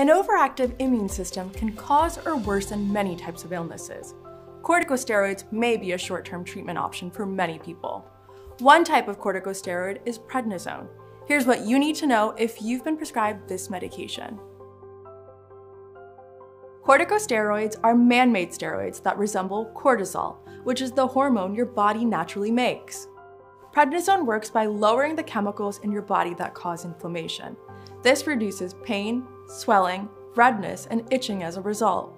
An overactive immune system can cause or worsen many types of illnesses. Corticosteroids may be a short term treatment option for many people. One type of corticosteroid is prednisone. Here's what you need to know if you've been prescribed this medication. Corticosteroids are man made steroids that resemble cortisol, which is the hormone your body naturally makes. Prednisone works by lowering the chemicals in your body that cause inflammation. This reduces pain, swelling, redness, and itching as a result.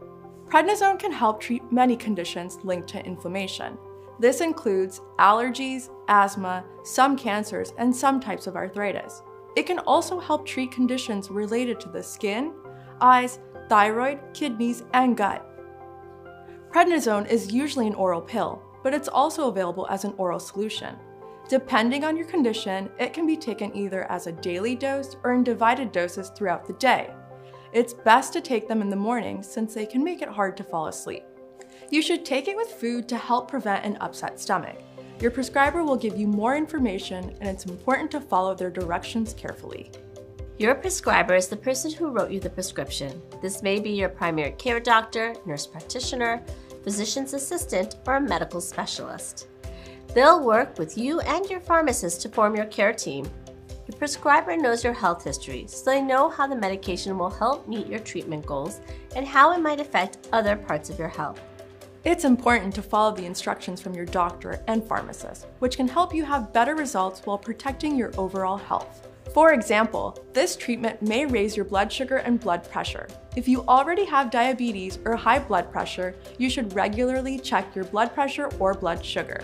Prednisone can help treat many conditions linked to inflammation. This includes allergies, asthma, some cancers, and some types of arthritis. It can also help treat conditions related to the skin, eyes, thyroid, kidneys, and gut. Prednisone is usually an oral pill, but it's also available as an oral solution. Depending on your condition, it can be taken either as a daily dose or in divided doses throughout the day. It's best to take them in the morning since they can make it hard to fall asleep. You should take it with food to help prevent an upset stomach. Your prescriber will give you more information and it's important to follow their directions carefully. Your prescriber is the person who wrote you the prescription. This may be your primary care doctor, nurse practitioner, physician's assistant, or a medical specialist. They'll work with you and your pharmacist to form your care team. Your prescriber knows your health history, so they know how the medication will help meet your treatment goals and how it might affect other parts of your health. It's important to follow the instructions from your doctor and pharmacist, which can help you have better results while protecting your overall health. For example, this treatment may raise your blood sugar and blood pressure. If you already have diabetes or high blood pressure, you should regularly check your blood pressure or blood sugar.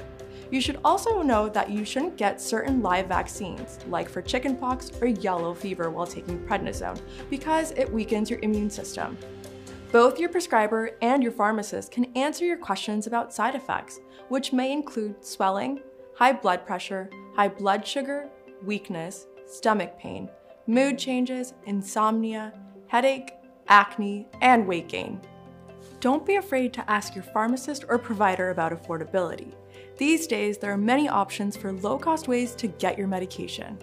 You should also know that you shouldn't get certain live vaccines, like for chickenpox or yellow fever while taking prednisone, because it weakens your immune system. Both your prescriber and your pharmacist can answer your questions about side effects, which may include swelling, high blood pressure, high blood sugar, weakness, stomach pain, mood changes, insomnia, headache, acne, and weight gain. Don't be afraid to ask your pharmacist or provider about affordability. These days, there are many options for low cost ways to get your medication.